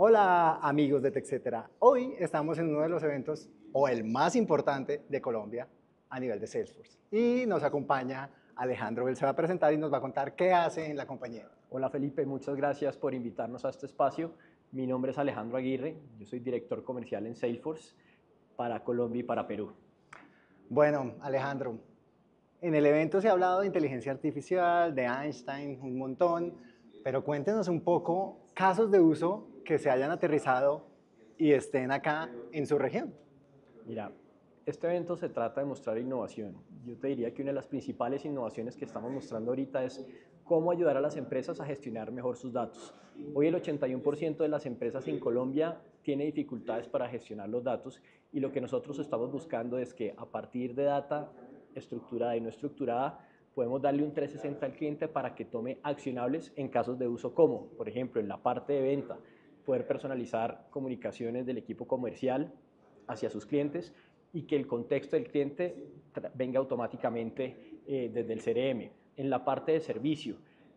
Hola amigos de TechCetera. Hoy estamos en uno de los eventos, o el más importante de Colombia a nivel de Salesforce. Y nos acompaña Alejandro, él se va a presentar y nos va a contar qué hace en la compañía. Hola Felipe, muchas gracias por invitarnos a este espacio. Mi nombre es Alejandro Aguirre, yo soy director comercial en Salesforce para Colombia y para Perú. Bueno, Alejandro, en el evento se ha hablado de inteligencia artificial, de Einstein, un montón, pero cuéntenos un poco casos de uso que se hayan aterrizado y estén acá en su región? Mira, este evento se trata de mostrar innovación. Yo te diría que una de las principales innovaciones que estamos mostrando ahorita es cómo ayudar a las empresas a gestionar mejor sus datos. Hoy el 81% de las empresas en Colombia tiene dificultades para gestionar los datos y lo que nosotros estamos buscando es que a partir de data estructurada y no estructurada podemos darle un 360 al cliente para que tome accionables en casos de uso como, por ejemplo, en la parte de venta, poder personalizar comunicaciones del equipo comercial hacia sus clientes y que el contexto del cliente venga automáticamente eh, desde el CRM. En la parte de servicio,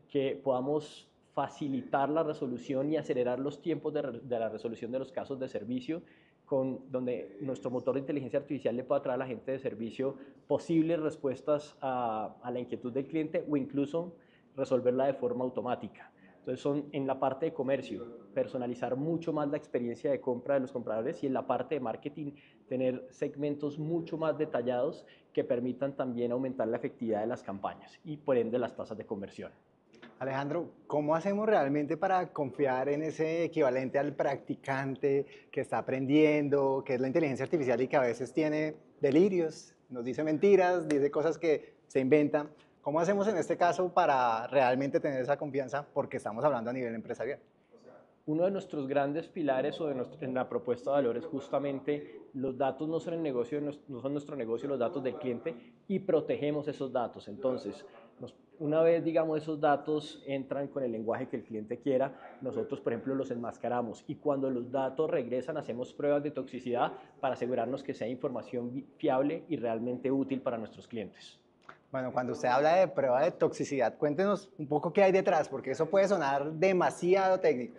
que podamos facilitar la resolución y acelerar los tiempos de, la resolución de los casos de servicio, con, donde nuestro motor de inteligencia artificial le pueda traer a la gente de servicio posibles respuestas a, a la inquietud del cliente o incluso resolverla de forma automática. Entonces son en la parte de comercio, personalizar mucho más la experiencia de compra de los compradores y en la parte de marketing tener segmentos mucho más detallados que permitan también aumentar la efectividad de las campañas y por ende las tasas de conversión. Alejandro, ¿cómo hacemos realmente para confiar en ese equivalente al practicante que está aprendiendo, que es la inteligencia artificial y que a veces tiene delirios, nos dice mentiras, dice cosas que se inventan? ¿Cómo hacemos en este caso para realmente tener esa confianza? Porque estamos hablando a nivel empresarial. Uno de nuestros grandes pilares o de en la propuesta de valor es justamente los datos no son, el negocio, no son nuestro negocio, los datos del cliente y protegemos esos datos. Entonces, una vez, digamos, esos datos entran con el lenguaje que el cliente quiera, nosotros, por ejemplo, los enmascaramos y cuando los datos regresan hacemos pruebas de toxicidad para asegurarnos que sea información fiable y realmente útil para nuestros clientes. Bueno, cuando usted habla de prueba de toxicidad, cuéntenos un poco qué hay detrás, porque eso puede sonar demasiado técnico.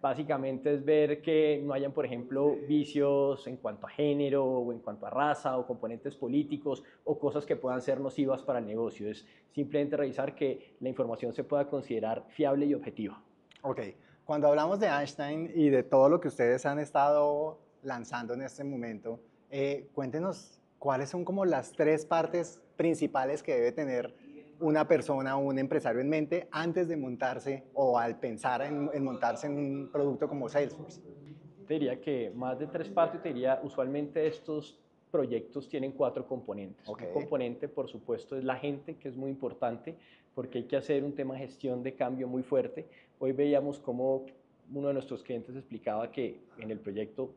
Básicamente es ver que no hayan, por ejemplo, vicios en cuanto a género o en cuanto a raza o componentes políticos o cosas que puedan ser nocivas para el negocio. Es simplemente revisar que la información se pueda considerar fiable y objetiva. Ok, cuando hablamos de Einstein y de todo lo que ustedes han estado lanzando en este momento, eh, cuéntenos cuáles son como las tres partes principales que debe tener una persona o un empresario en mente antes de montarse o al pensar en, montarse en un producto como Salesforce? Te diría que más de tres partes, te diría, usualmente estos proyectos tienen cuatro componentes. Un componente, por supuesto, es la gente, que es muy importante, porque hay que hacer un tema de gestión de cambio muy fuerte. Hoy veíamos cómo uno de nuestros clientes explicaba que en el proyecto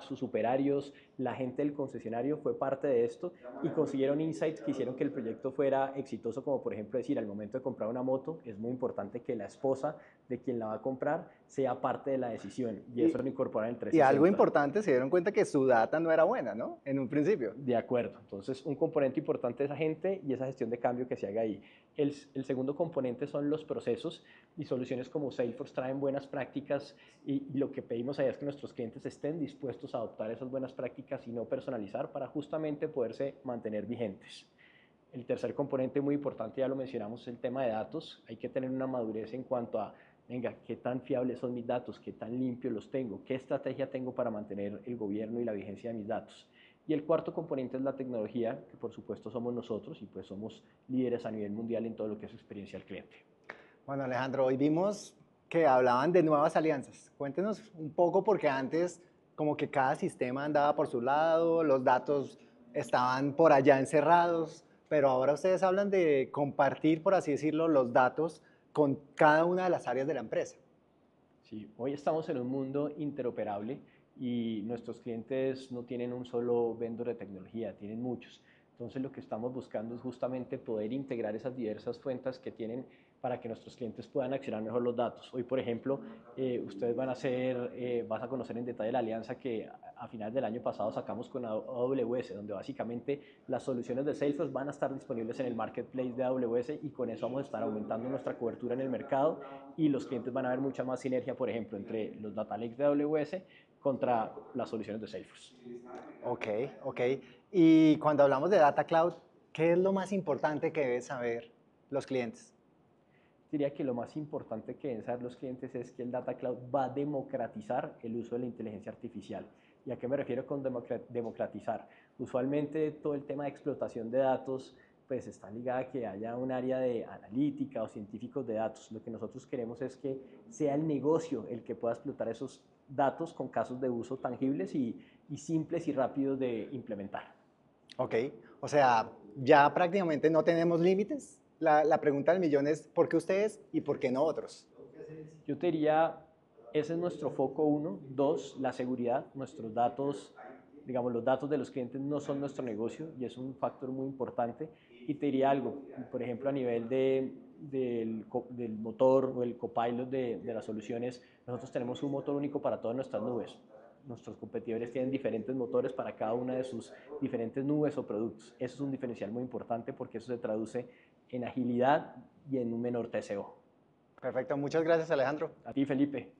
sus superarios, la gente del concesionario fue parte de esto y consiguieron insights que hicieron que el proyecto fuera exitoso, como por ejemplo decir, al momento de comprar una moto, es muy importante que la esposa de quien la va a comprar sea parte de la decisión y, eso lo incorporan en 360. Y algo importante, se dieron cuenta que su data no era buena, ¿no? En un principio. De acuerdo, entonces un componente importante es esa gente y esa gestión de cambio que se haga ahí. El, el segundo componente son los procesos y soluciones como Salesforce traen buenas prácticas y, y lo que pedimos ahí es que nuestros clientes estén dispuestos a adoptar esas buenas prácticas y no personalizar para justamente poderse mantener vigentes. El tercer componente muy importante, ya lo mencionamos, es el tema de datos. Hay que tener una madurez en cuanto a, venga, qué tan fiables son mis datos, qué tan limpios los tengo, qué estrategia tengo para mantener el gobierno y la vigencia de mis datos. Y el cuarto componente es la tecnología, que por supuesto somos nosotros y pues somos líderes a nivel mundial en todo lo que es experiencia al cliente. Bueno, Alejandro, hoy vimos que hablaban de nuevas alianzas. Cuéntenos un poco porque antes como que cada sistema andaba por su lado, los datos estaban por allá encerrados, pero ahora ustedes hablan de compartir, por así decirlo, los datos con cada una de las áreas de la empresa. Sí, hoy estamos en un mundo interoperable y nuestros clientes no tienen un solo vendor de tecnología, tienen muchos. Entonces lo que estamos buscando es justamente poder integrar esas diversas fuentes que tienen para que nuestros clientes puedan accionar mejor los datos. Hoy, por ejemplo, eh, ustedes van a hacer, eh, vas a conocer en detalle la alianza que a finales del año pasado sacamos con AWS, donde básicamente las soluciones de Salesforce van a estar disponibles en el marketplace de AWS y con eso vamos a estar aumentando nuestra cobertura en el mercado y los clientes van a ver mucha más sinergia, por ejemplo, entre los data lakes de AWS contra las soluciones de Salesforce. Ok, ok. Y cuando hablamos de Data Cloud, ¿qué es lo más importante que deben saber los clientes? Diría que lo más importante que deben saber los clientes es que el Data Cloud va a democratizar el uso de la inteligencia artificial. ¿Y a qué me refiero con democratizar? Usualmente todo el tema de explotación de datos pues está ligada a que haya un área de analítica o científicos de datos. Lo que nosotros queremos es que sea el negocio el que pueda explotar esos datos con casos de uso tangibles y, simples y rápidos de implementar. Ok, o sea, ya prácticamente no tenemos límites. La, la, pregunta del millón es, ¿por qué ustedes y por qué no otros? Yo te diría, ese es nuestro foco uno. Dos, la seguridad. Nuestros datos, digamos, los datos de los clientes no son nuestro negocio y es un factor muy importante. Y te diría algo, por ejemplo, a nivel de, del, del, motor o el copilot de, de las soluciones, nosotros tenemos un motor único para todas nuestras nubes. Nuestros competidores tienen diferentes motores para cada una de sus diferentes nubes o productos. Eso es un diferencial muy importante porque eso se traduce en agilidad y en un menor TCO. Perfecto, muchas gracias Alejandro. A ti Felipe.